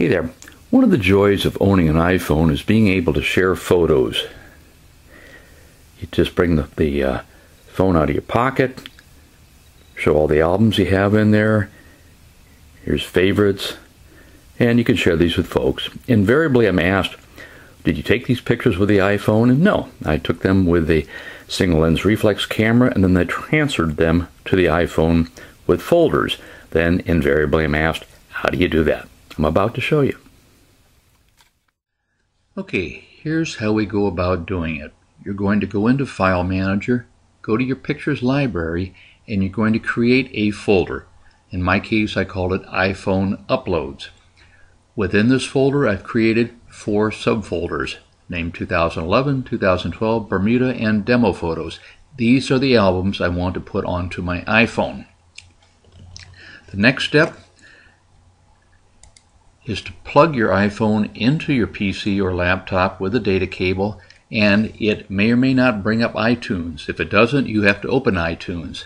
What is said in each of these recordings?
Hey there. One of the joys of owning an iPhone is being able to share photos. You just bring the, the uh, phone out of your pocket, show all the albums you have in there. Here's favorites, and you can share these with folks. Invariably, I'm asked, Did you take these pictures with the iPhone? And no, I took them with the single lens reflex camera and then I transferred them to the iPhone with folders. Then, invariably, I'm asked, How do you do that? I'm about to show you. Okay, here's how we go about doing it. You're going to go into File Manager, go to your Pictures Library, and you're going to create a folder. In my case, I called it iPhone Uploads. Within this folder, I've created four subfolders named 2011, 2012, Bermuda, and Demo Photos. These are the albums I want to put onto my iPhone. The next step is to plug your iPhone into your PC or laptop with a data cable and it may or may not bring up iTunes. If it doesn't, you have to open iTunes.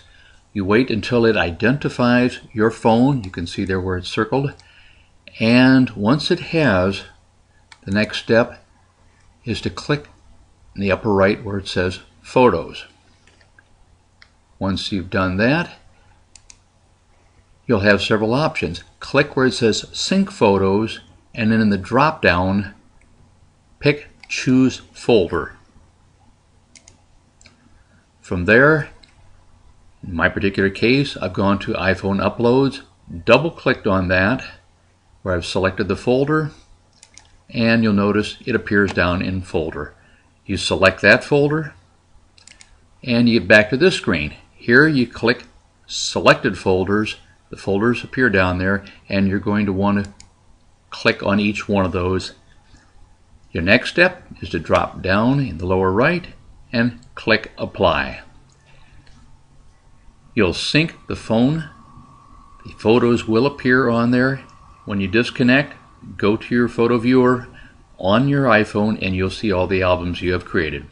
You wait until it identifies your phone. You can see there where it's circled. And once it has, the next step is to click in the upper right where it says Photos. Once you've done that, you'll have several options. Click where it says Sync Photos, and then in the drop down, pick Choose Folder. From there, in my particular case, I've gone to iPhone Uploads, double clicked on that, where I've selected the folder, and you'll notice it appears down in folder. You select that folder, and you get back to this screen. Here you click selected folders, the folders appear down there and you're going to want to click on each one of those. Your next step is to drop down in the lower right and click apply. You'll sync the phone. The photos will appear on there. When you disconnect, go to your photo viewer on your iPhone and you'll see all the albums you have created.